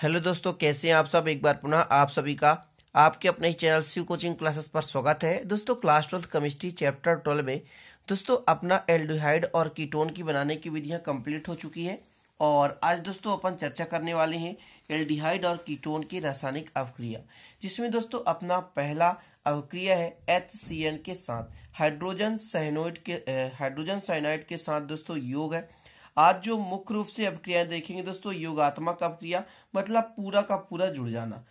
Hello दोस्तों, कैसे हैं आप सब? एक बार पुनः आप सभी का आपके अपने चैनल सी कोचिंग क्लासेस पर स्वागत है। दोस्तों, class twelfth chemistry chapter twelve में दोस्तों, अपना एल्डिहाइड और कीटोन की बनाने की विधियाँ कंप्लीट हो चुकी है और आज दोस्तों, अपन चर्चा करने वाले हैं एल्डिहाइड और कीटोन की रासायनिक अवक्रिया, जिसमें दोस्तों, अपना पहला अवक्रिया है HCN के साथ। हाइड्रोजन साइनोइड के हाइड्रोजन साइनाइड के साथ दोस्तों, योग है। आज जो मुख्य रूप से अभिक्रिया देखेंगे दोस्तों योगात्मक अभिक्रिया मतलब पूरा का पूरा जुड़ जाना।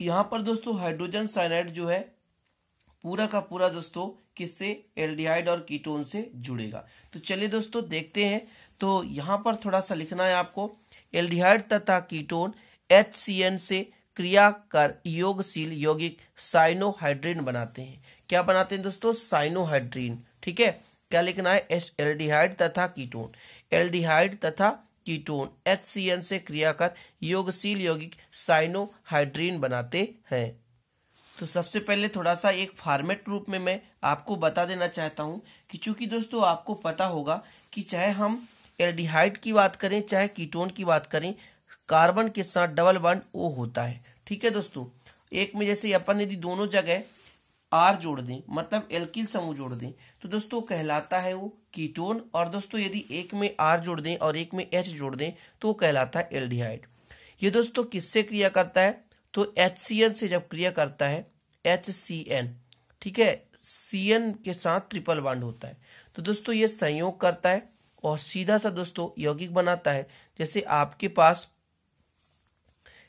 यहाँ पर दोस्तों हाइड्रोजन साइनाइड जो है, पूरा का पूरा दोस्तों, किससे? एल्डिहाइड और कीटोन से जुड़ेगा। तो चलिए दोस्तों, देखते हैं। तो यहाँ पर थोड़ा सा लिखना है आपको। एल्डिहाइड तथा कीटोन एचसीएन से क्रिया कर योगशील यौगिक साइनोहाइड्रीन बनाते हैं। क्या बनाते हैं दोस्तों? साइनोहाइड्रीन, ठीक है? क्या लिखना है एस एल्डिहाइड तथा कीटोन। एल्डिहाइड तथा कीटोन HCN से क्रिया कर योगशील यौगिक साइनोहाइड्रीन बनाते हैं। तो सबसे पहले थोड़ा सा एक फॉर्मेट रूप में मैं आपको बता देना चाहता हूँ कि चूँकि दोस्तों आपको पता होगा कि चाहे हम एल्डिहाइड की बात करें, चाहे कीटोन की बात करें, कार्बन के साथ डबल बॉन्ड ओ होता है। ठीक है दोस्तों? एक में जैसे अपन यदि दोनों जगह आर जोड़ दें मतलब एल्किल समूह जोड़ दें तो दोस्तों कहलाता है वो कीटोन, और दोस्तों यदि एक में आर जोड़ दें और एक में एच जोड़ दें तो वो कहलाता है एल्डिहाइड। ये दोस्तों किससे क्रिया करता है? तो एचसीएन से जब क्रिया करता है, एचसीएन, ठीक है? सीएन के साथ ट्रिपल बॉन्ड होता है। तो दोस्तों ये संयोग करता है, और सीधा सा दोस्तों यौगिक बनाता है। जैसे आपके पास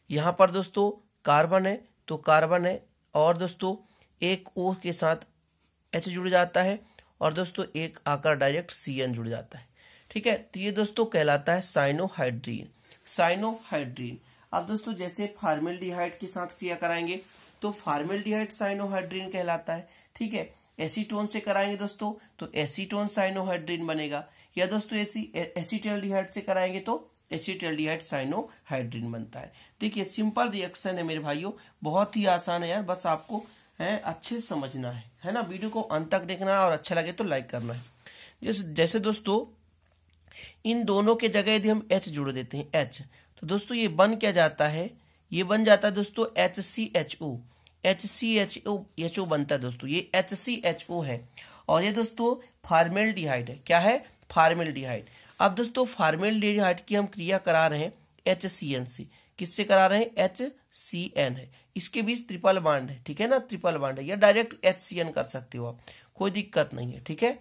यहाँ पर दोस्तों कार्बन है तो कार्बन है, और दोस्तों एक ओ के साथ एच जुड़ जाता है और दोस्तों, एक आकर डायरेक्ट सी एन जुड़ जाता है। ठीक है तो ये दोस्तों कहलाता है साइनोहाइड्रीन। साइनोहाइड्रीन। अब दोस्तों, जैसे फार्मेल्डिहाइड के साथ क्रिया कराएँगे तो फार्मेल्डिहाइड साइनोहाइड्रीन कहलाता है। ठीक है, एसीटोन से कराएँगे दोस्तों तो एसीटोन साइनोहाइड्रीन बनेगा। या दोस्तों एसी एसीटेल्डिहाइड से कराएँगे तो एसीटेल्डिहाइड साइनोहाइड्रीन बनता है। देखिए, सिंपल रिएक्शन है मेरे भाइयों, बहुत ही आसान है यार, बस आपको है, अच्छे से समझना है है ना? वीडियो को अंत तक देखना है और अच्छा लगे तो लाइक करना है। जैसे जैसे दोस्तों, इन दोनों के जगह यदि हम एच जुड़ देते हैं एच तो दोस्तों ये बन क्या जाता है? ये बन जाता है दोस्तों H C H O H C H O H O बनता है दोस्तों। ये एच सी एच ओ है। और ये दोस्तों फार्मेल है। क्या है? फार्मेल अब दोस्तों फार्मेल की हम क्रिया करा रहे हैं एच सी एन सी किससे करा रहे हैं? एच सी एन है। इसके बीच ट्रिपल बाड है, ठीक है ना? ट्रिपल बाड है। या डायरेक्ट एच सी एन कर सकते हो आप। कोई दिक्कत नहीं है, ठीक है?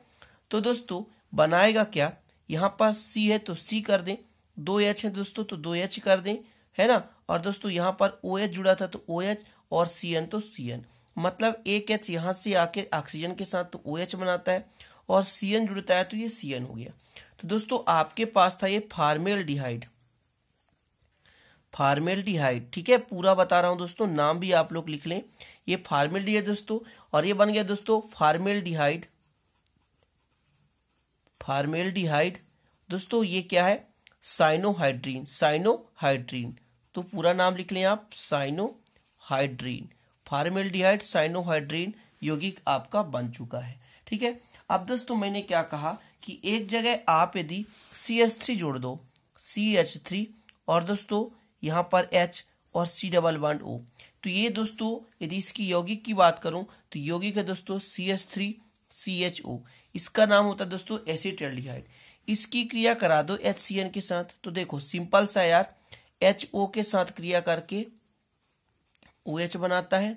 तो दोस्तों, बनाएगा क्या? यहाँ पर सी है तो सी कर दें। दो एच है दोस्तों तो दो एच कर दें, है ना? और दोस्तों, यहाँ पर ओ OH जुड़ा था तो ओ OH और सी एन तो सी एन मतलब एक एच यहाँ से आके ऑक्सीजन के साथ तो ओ OH बनाता है और सी एन जुड़ता है तो ये सी एन हो गया। तो दोस्तों, आपके पास था ये फार्मेल डिहाइड फार्मेल्डिहाइड, ठीक है? पूरा बता रहा हूँ दोस्तों, नाम भी आप लोग लिख लें। ये फार्मेल्डिहाइड दोस्तों, और ये बन गया दोस्तों फार्मेल्डिहाइड। फार्मेल्डिहाइड, दोस्तों ये क्या है? Cyanohydrin cyanohydrin. तो पूरा नाम लिख लें आप, साइनोहाइड्रीन। फार्मेल्डिहाइड, साइनोहाइड्रीन, यौगिक आपका बन चुका है, ठीक है? अब दोस्तों मैंने क्या कहा कि एक जगह आप यदि सी एच थ्री जोड़ दो सी एच थ्री और दोस्तों यहाँ पर एच और सी डबल वन ओ तो ये दोस्तों, यदि इसकी यौगिक की बात करूँ तो यौगिक है दोस्तों C H three C H O इसका नाम होता है दोस्तों एसिटेल्डिहाइड इसकी क्रिया करा दो एच सी एन के साथ। तो देखो सिंपल सा यार। एच ओ के साथ क्रिया करके ओ एच बनाता है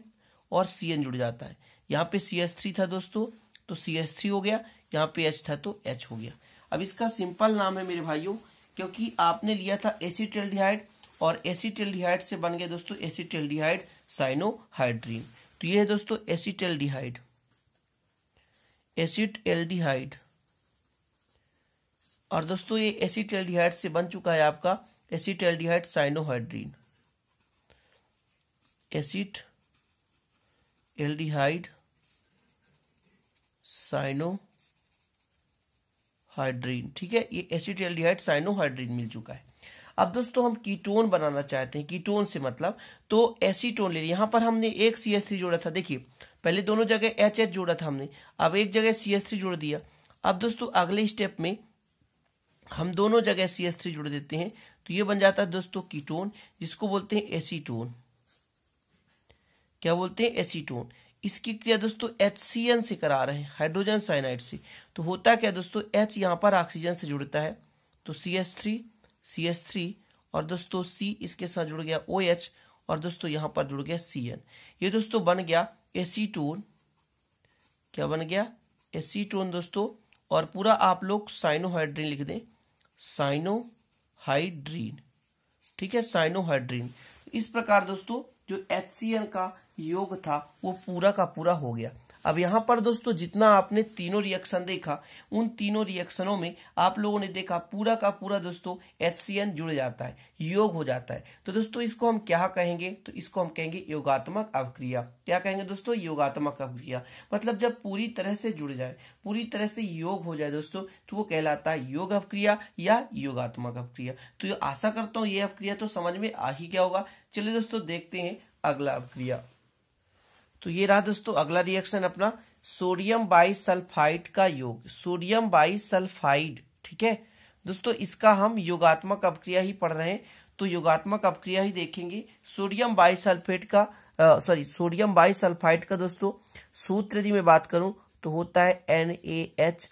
और सी एन जुड़ जाता है। यहाँ पे सी एच थ्री था दोस्तों तो सी एच थ्री हो गया। यहाँ पे एच था तो एच हो गया। अब इसका सिंपल नाम है मेरे भाइयों, क्योंकि आपने लिया था एसिटेल्डिहाइड और एसिटेल्डिहाइड से बन गया दोस्तों एसिटेल्डिहाइड साइनोहाइड्रीन। तो ये है दोस्तों एसिटेल्डिहाइड। एसिटेल्डिहाइड। और दोस्तों ये एसिटेल्डिहाइड से बन चुका है आपका acetaldehyde cyanohydrin. Acid aldehyde cyanohydrin. ठीक है, ये एसिटेल्डिहाइड साइनोहाइड्रीन मिल चुका है। अब दोस्तों हम कीटोन बनाना चाहते हैं, कीटोन से मतलब तो एसीटोन ले यहाँ पर हमने एक सी एस थ्री जोड़ा था, देखिए, पहले दोनों जगह एच एच जोड़ा था हमने, अब एक जगह सी एस थ्री जोड़ दिया। अब दोस्तों अगले स्टेप में हम दोनों जगह सी एस थ्री जोड़ देते हैं तो ये बन जाता है दोस्तों कीटोन, जिसको बोलते हैं एसीटोन। क्या बोलते हैं? एसीटोन। इसकी क्रिया दोस्तों एच सी एन से करा रहे हैं, हाइड्रोजन साइनाइड से। तो होता क्या दोस्तों? एच यहाँ पर ऑक्सीजन से जुड़ता है तो C S three C S three और दोस्तों सी इसके साथ जुड़ गया ओ OH और दोस्तों यहाँ पर जुड़ गया सी एन ये दोस्तों बन गया एसीटोन क्या बन गया? एसीटोन दोस्तों। और पूरा आप लोग साइनोहाइड्रीन लिख दें। साइनोहाइड्रीन। ठीक है, साइनोहाइड्रीन। इस प्रकार दोस्तों जो HCN का योग था, वो पूरा का पूरा हो गया। अब यहाँ पर दोस्तों, जितना आपने तीनों रिएक्शन देखा, उन तीनों रिएक्शनों में आप लोगों ने देखा पूरा का पूरा दोस्तों HCN जुड़ जाता है, योग हो जाता है। तो दोस्तों, इसको हम क्या कहेंगे? तो इसको हम कहेंगे योगात्मक अवक्रिया क्या कहेंगे दोस्तों? योगात्मक अवक्रिया मतलब जब पूरी तरह से जुड़ जाए, पूरी तरह से योग हो जाए दोस्तों तो वो कहलाता है योग अवक्रिया या योगात्मक अवक्रिया तो आशा करता हूँ ये अवक्रिया तो समझ में आ ही क्या होगा। चलिए दोस्तों, देखते हैं अगला अवक्रिया तो ये रहा दोस्तों, अगला रिएक्शन अपना सोडियम बाई सल्फाइड का योग। सोडियम बाई सल्फाइड ठीक है? दोस्तों, इसका हम योगात्मक अपक्रिया ही पढ़ रहे हैं तो योगात्मक अपक्रिया ही देखेंगे। सोडियम बाई सल्फेट का सॉरी सोडियम बाई सल्फाइड का दोस्तों, सूत्र यदि मैं बात करूँ तो होता है N A H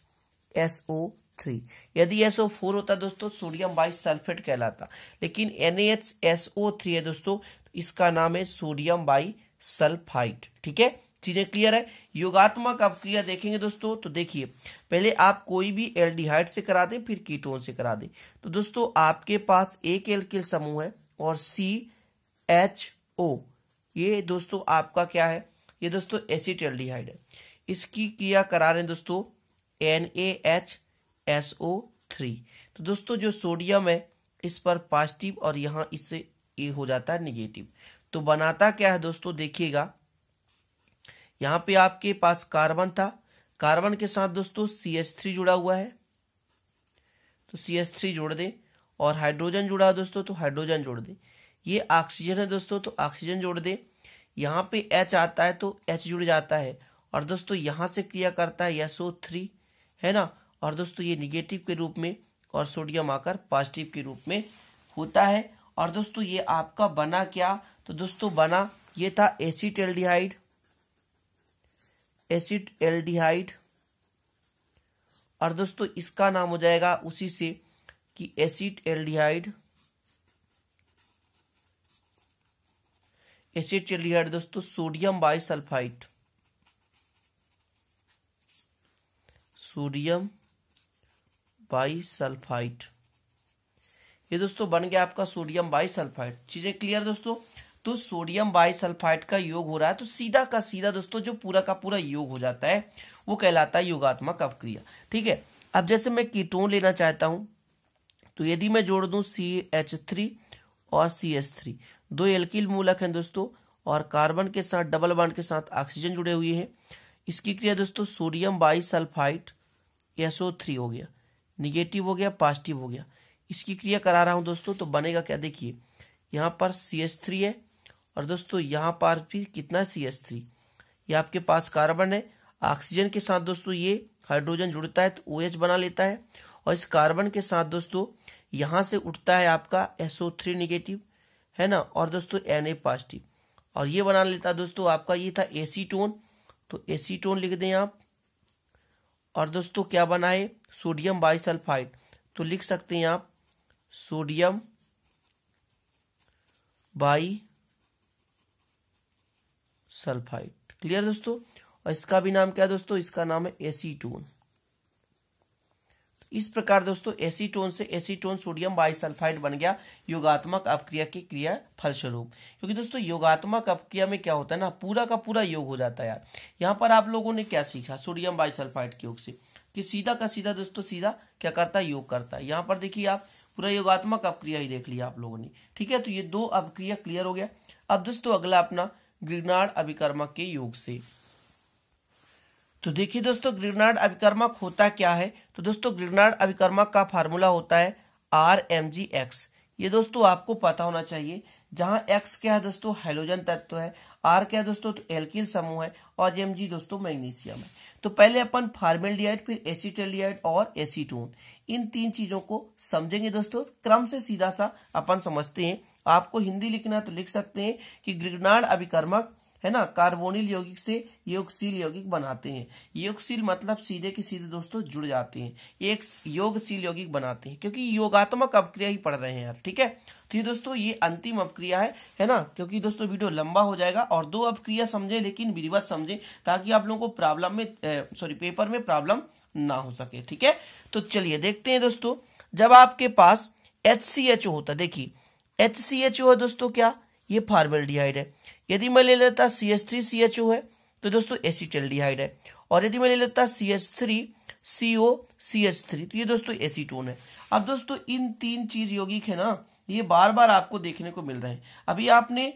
S O three यदि एसओ फोर होता दोस्तों सोडियम बाई सल्फेट कहलाता। लेकिन N H S O three है दोस्तों, इसका नाम है सोडियम बाई सल्फाइड ठीक है? चीज़ें क्लियर है? योगात्मक आप क्रिया देखेंगे दोस्तों तो देखिए, पहले आप कोई भी एल्डिहाइड से करा दें, फिर कीटोन से करा दें। तो दोस्तों, आपके पास एक एल्किल समूह है, और सी एच ओ ये दोस्तों, आपका क्या है? ये दोस्तों एसिड एल्डिहाइड है। इसकी क्रिया करा रहे हैं दोस्तों N A H S O three तो दोस्तों, जो सोडियम है, इस पर पॉजिटिव और यहाँ इससे ए हो जाता है निगेटिव तो बनाता क्या है दोस्तों? देखिएगा। यहाँ पे आपके पास कार्बन था। कार्बन के साथ दोस्तों सी एच थ्री जुड़ा हुआ है। तो सी एच थ्री जोड़ दे और हाइड्रोजन जुड़ा दोस्तों तो हाइड्रोजन जोड़ दे। ये ऑक्सीजन है दोस्तों तो ऑक्सीजन जोड़ दे। यहाँ पे एच आता है तो एच जुड़ जाता है। और दोस्तों यहाँ से क्रिया करता है एसओ थ्री है ना? और दोस्तों ये निगेटिव के रूप में और सोडियम आकर पॉजिटिव के रूप में होता है। और दोस्तों ये आपका बना क्या? तो दोस्तों, बना, ये था एसिड एल्डिहाइड एसिड एल्डिहाइड और दोस्तों, इसका नाम हो जाएगा उसी से कि एसिड एल्डिहाइड एसिड एल्डिहाइड दोस्तों, सोडियम बाइसल्फाइड सोडियम बाइसल्फाइड ये दोस्तों, बन गया आपका सोडियम बाइसल्फाइड चीज़ें क्लियर दोस्तों? तो सोडियम बाइसल्फाइड का योग हो रहा है तो सीधा का सीधा दोस्तों जो पूरा का पूरा योग हो जाता है, वो कहलाता है योगात्मक अपक्रिया ठीक है? अब जैसे मैं कीटोन लेना चाहता हूँ तो यदि मैं जोड़ दूँ सी एच थ्री और सी एच थ्री दो एल्किल मूलक हैं दोस्तों, और कार्बन के साथ डबल बॉन्ड के साथ ऑक्सीजन जुड़े हुए हैं, इसकी क्रिया दोस्तों सोडियम बाइसल्फाइड एसओ थ्री हो गया निगेटिव हो गया पॉजिटिव हो गया। इसकी क्रिया करा रहा हूँ दोस्तों तो बनेगा क्या? देखिए, यहाँ पर सी एच थ्री है और दोस्तों, यहाँ पर भी कितना सी एस थ्री। ये आपके पास कार्बन है, ऑक्सीजन के साथ दोस्तों ये हाइड्रोजन जुड़ता है तो ओ OH बना लेता है। और इस कार्बन के साथ दोस्तों, यहाँ से उठता है आपका एसओ थ्री निगेटिव है ना? और दोस्तों एन ए पॉजिटिव और ये बना लेता दोस्तों, आपका ये था एसीटोन तो एसीटोन लिख दें आप। और दोस्तों, क्या बना है? सोडियम बाइसल्फाइड तो लिख सकते हैं आप सोडियम बाई सल्फाइड। क्लियर दोस्तों? और इसका भी नाम क्या है दोस्तों? इसका नाम है एसीटोन। इस प्रकार दोस्तों, एसीटोन से एसीटोन सोडियम बाइसल्फाइड बन गया, योगात्मक अपक्रिया की क्रिया फलस्वरूप। क्योंकि दोस्तों, योगात्मक अपक्रिया में क्या होता है ना, पूरा का पूरा योग हो जाता है यार। यहाँ पर आप लोगों ने क्या सीखा? सोडियम बाइसल्फाइड के योग से। कि सीधा का सीधा दोस्तों, सीधा क्या करता है? योग करता है। यहाँ पर देखिए आप, पूरा योगात्मक अपक्रिया ही देख लिया आप लोगों ने। ठीक है तो ये दो अपक्रिया क्लियर हो गया। अब दोस्तों, अगला अपना ग्रिग्नार्ड अभिकर्मक के योग से। तो देखिए दोस्तों ग्रिग्नार्ड अभिकर्मक होता क्या है? तो दोस्तों ग्रिग्नार्ड अभिकर्मक का फार्मूला होता है आर एम जी एक्स ये दोस्तों आपको पता होना चाहिए, जहाँ एक्स क्या है दोस्तों? हाइड्रोजन तत्व है। आर क्या है दोस्तों? तो एल्किल समूह है और एम जी दोस्तों मैग्नीशियम है। तो पहले अपन फार्मेल्डिहाइड, फिर एसिटेल्डिहाइड और एसीटोन। इन तीन चीज़ों को समझेंगे दोस्तों। क्रम से सीधा सा अपन समझते हैं। आपको हिंदी लिखना तो लिख सकते हैं कि ग्रिगनाड अभिकर्मक, है ना, कार्बोनिल यौगिक से योगशील यौगिक बनाते हैं। योगशील मतलब सीधे के सीधे दोस्तों जुड़ जाते हैं। एक योगशील यौगिक बनाते हैं, क्योंकि योगात्मक अपक्रिया ही पढ़ रहे हैं यार, ठीक है? तो ये दोस्तों, ये अंतिम अपक्रिया है है ना? क्योंकि दोस्तों, वीडियो लंबा हो जाएगा और दो अपक्रिया समझे, लेकिन विधिवत समझे, ताकि आप लोगों को प्रॉब्लम में सॉरी, पेपर में प्रॉब्लम ना हो सके, ठीक है? तो चलिए देखते हैं दोस्तों, जब आपके पास एच होता देखिए एच सी एच ओ है दोस्तों क्या? ये फार्मेल्डिहाइड है। यदि मैं ले लेता C H three C H O है तो दोस्तों एसिटेल्डिहाइड है। और यदि मैं ले लेता C H three C O C H three तो ये दोस्तों एसीटोन है। अब दोस्तों इन तीन चीज़ यौगिक है ना, ये बार बार आपको देखने को मिल रहे हैं। अभी आपने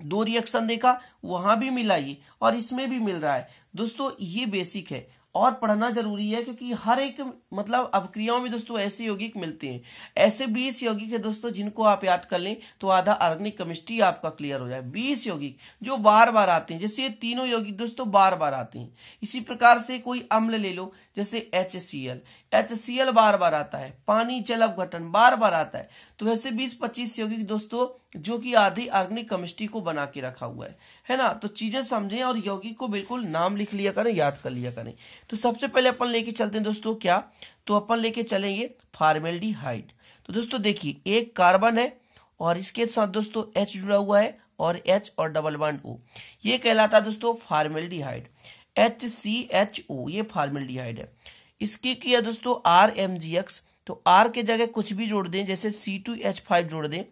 दो रिएक्शन देखा, वहाँ भी मिला ये, और इसमें भी मिल रहा है। दोस्तों ये बेसिक है। और पढ़ना ज़रूरी है, क्योंकि हर एक मतलब अवक्रियाओं में दोस्तों ऐसे यौगिक मिलते हैं। ऐसे बीस यौगिक है दोस्तों, जिनको आप याद कर लें तो आधा ऑर्गेनिक केमिस्ट्री आपका क्लियर हो जाए। बीस यौगिक जो बार बार आते हैं, जैसे ये तीनों यौगिक दोस्तों बार बार आते हैं। इसी प्रकार से कोई अम्ल ले लो, जैसे H C L H C L बार बार आता है। पानी जल अपघटन बार बार आता है। तो वैसे बीस पच्चीस यौगिक दोस्तों जो कि आधी ऑर्गेनिक केमिस्ट्री को बना के रखा हुआ है। है ना? तो चीज़ें समझें और यौगिक को बिल्कुल नाम लिख लिया करें, याद कर लिया करें। तो सबसे पहले अपन लेके चलते हैं दोस्तों, क्या? तो अपन लेके चलेंगे फार्मेल्डी हाइट तो दोस्तों देखिए, एक कार्बन है और इसके साथ दोस्तों एच जुड़ा हुआ है और एच और डबल वन ओ ये कहलाता है दोस्तों formaldehyde H C H O ये फार्मेल्डिहाइड है। इसकी किया दोस्तों आर एम जी एक्स तो आर के जगह कुछ भी जोड़ दें, जैसे सी टू एच फाइव जोड़ दें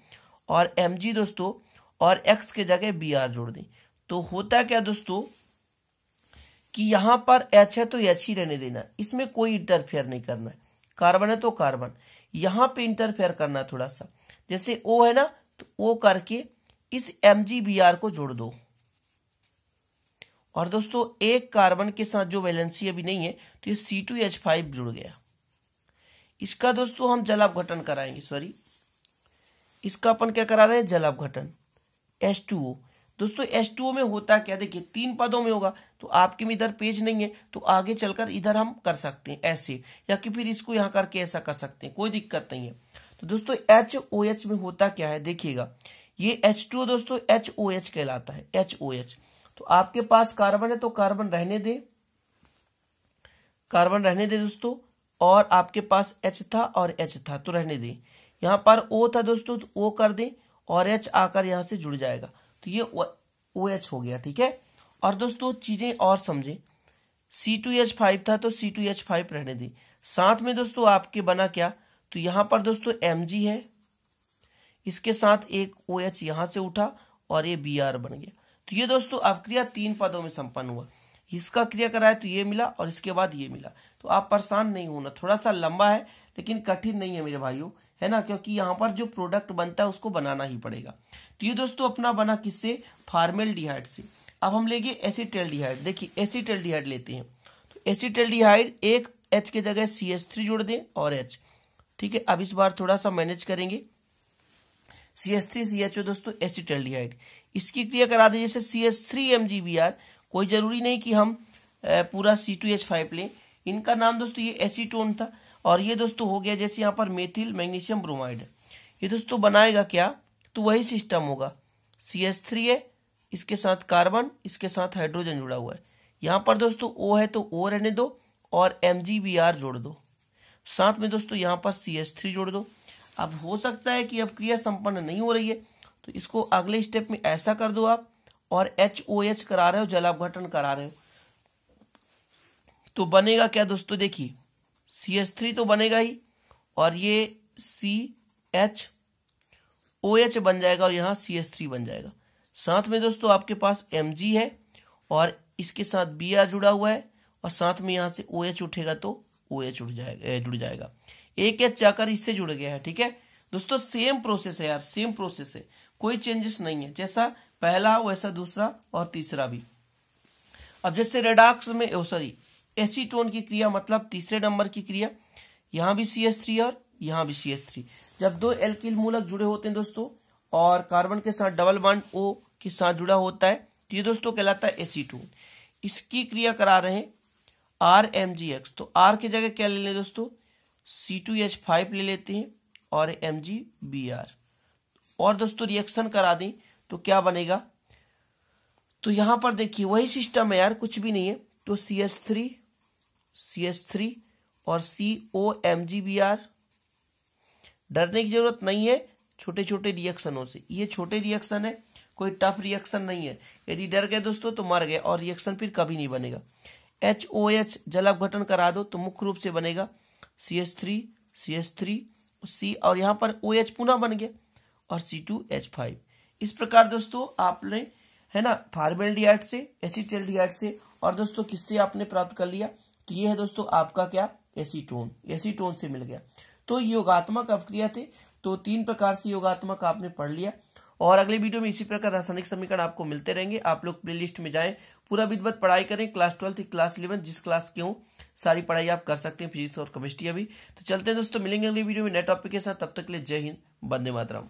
और एम जी दोस्तों, और एक्स के जगह बी आर जोड़ दें। तो होता क्या दोस्तों? कि यहाँ पर एच है तो एच ही रहने देना। इसमें कोई इंटरफेयर नहीं करना है। कार्बन है तो कार्बन यहाँ पे इंटरफेयर करना थोड़ा सा। जैसे ओ है ना तो ओ करके इस एम जी बी आर को जोड़ दो। और दोस्तों, एक कार्बन के साथ जो वैलेंसी अभी नहीं है तो ये सी टू एच फाइव जुड़ गया। इसका दोस्तों हम जल अपघटन कराएँगे सॉरी इसका अपन क्या करा रहे हैं? जल अपघटन एस टू ओ दोस्तों एस टू ओ में होता क्या? देखिए, तीन पदों में होगा तो आपके में इधर पेज नहीं है तो आगे चलकर इधर हम कर सकते हैं, ऐसे। या कि फिर इसको यहाँ करके ऐसा कर सकते हैं, कोई दिक्कत नहीं है। तो दोस्तों एच ओ एच में होता क्या है? देखिएगा, ये एच टू दोस्तों एच ओ एच कहलाता है एच ओ एच तो आपके पास कार्बन है तो कार्बन रहने दे। कार्बन रहने दे दोस्तों, और आपके पास एच था और एच था तो रहने दे। यहाँ पर ओ था दोस्तों तो ओ कर दे और एच आकर यहाँ से जुड़ जाएगा। तो ये ओ एच हो गया, ठीक है? और दोस्तों, चीज़ें और समझे। सी टू एच फाइव था तो सी टू एच फाइव रहने दें। साथ में दोस्तों, आपके बना क्या? तो यहाँ पर दोस्तों एम जी है। इसके साथ एक ओ एच यहाँ से उठा और ये बी आर बन गया। तो ये दोस्तों अपक्रिया तीन पदों में संपन्न हुआ। इसका क्रिया कराए तो ये मिला और इसके बाद ये मिला। तो आप परेशान नहीं होना। थोड़ा सा लंबा है, लेकिन कठिन नहीं है मेरे भाइयों। है ना? क्योंकि यहाँ पर जो प्रोडक्ट बनता है, उसको बनाना ही पड़ेगा। तो ये दोस्तों, अपना बना किससे? फार्मेल डिहाइड से। अब हम लेंगे एसिटेल देखिए एसिटेल डिहाइड लेते हैं। तो एसिटेल एक एच के जगह सी एच थ्री जोड़ दें और एच ठीक है? अब इस बार थोड़ा सा मैनेज करेंगे। C H three C H O दोस्तों एसिटेल इसकी क्रिया करा दें, जैसे C H three M G B R कोई ज़रूरी नहीं कि हम पूरा सी टू एच फाइव लें। इनका नाम दोस्तों, ये एसीटोन था। और ये दोस्तों हो गया जैसे यहाँ पर मेथिल मैग्नीशियम ब्रोमाइड ये दोस्तों बनाएगा क्या? तो वही सिस्टम होगा। सी एस थ्री है इसके साथ कार्बन इसके साथ हाइड्रोजन जुड़ा हुआ है। यहाँ पर दोस्तों ओ है तो ओ रहने दो और एम जी बी आर जोड़ दो। साथ में दोस्तों यहाँ पर सी एस थ्री जोड़ दो। अब हो सकता है कि अब क्रिया संपन्न नहीं हो रही है तो इसको अगले स्टेप में ऐसा कर दो आप और एच ओ एच करा रहे हो जलापघटन करा रहे हो। तो बनेगा क्या दोस्तों? देखिए सी एच थ्री तो बनेगा ही, और ये सी एच ओ एच बन जाएगा और यहाँ सी एच थ्री बन जाएगा। साथ में दोस्तों आपके पास एम जी है, और इसके साथ बी आर जुड़ा हुआ है, और साथ में यहाँ से ओ एच उठेगा तो ओ एच उठ जाएगा जुड़ जाएगा। एक एच जाकर इससे जुड़ गया है, ठीक है? दोस्तों सेम प्रोसेस है यार सेम प्रोसेस है। कोई चेंजेस नहीं है, जैसा पहला, वैसा दूसरा और तीसरा भी। अब जैसे रेडाक्स में सॉरी एसीटोन की क्रिया मतलब तीसरे नंबर की क्रिया। यहाँ भी सी एस थ्री और यहाँ भी सी एस थ्री जब दो एल्किल मूलक जुड़े होते हैं दोस्तों, और कार्बन के साथ डबल बॉन्ड ओ के साथ जुड़ा होता है तो ये दोस्तों कहलाता है एसीटोन इसकी क्रिया करा रहे हैं आर एम जी एक्स तो आर की जगह क्या ले लें दोस्तों? सी टू एच फाइव ले लेते हैं और एम जी बी आर और दोस्तों रिएक्शन करा दें तो क्या बनेगा? तो यहाँ पर देखिए, वही सिस्टम है यार, कुछ भी नहीं है। तो C H three C H three और C O M G B R डरने की ज़रूरत नहीं है छोटे छोटे रिएक्शनों से। ये छोटे रिएक्शन है, कोई टफ रिएक्शन नहीं है। यदि डर गए दोस्तों तो मर गए और रिएक्शन फिर कभी नहीं बनेगा। एच ओ एच जल अपघटन करा दो तो मुख्य रूप से बनेगा C H three C H three C और यहाँ पर ओ एच पुनः बन गया और सी टू एच फाइव इस प्रकार दोस्तों, आपने, है ना, फार्मेल्डिहाइड से, एसिटेल्डिहाइड से और दोस्तों, किससे आपने प्राप्त कर लिया? तो ये है दोस्तों आपका क्या? एसीटोन। एसीटोन से मिल गया। तो योगात्मक अपक्रिया थे। तो तीन प्रकार से योगात्मक आपने पढ़ लिया। और अगले वीडियो में इसी प्रकार रासायनिक समीकरण आपको मिलते रहेंगे। आप लोग प्ले लिस्ट में जाएँ। पूरा विधवत पढ़ाई करें। क्लास ट्वेल्थ क्लास इलेवन जिस क्लास के हो, सारी पढ़ाई आप कर सकते हैं, फिजिक्स और केमिस्ट्री अभी। तो चलते हैं दोस्तों, मिलेंगे अगले वीडियो में नए टॉपिक के साथ। तब तक के लिए जय हिंद। बंदे मातरम।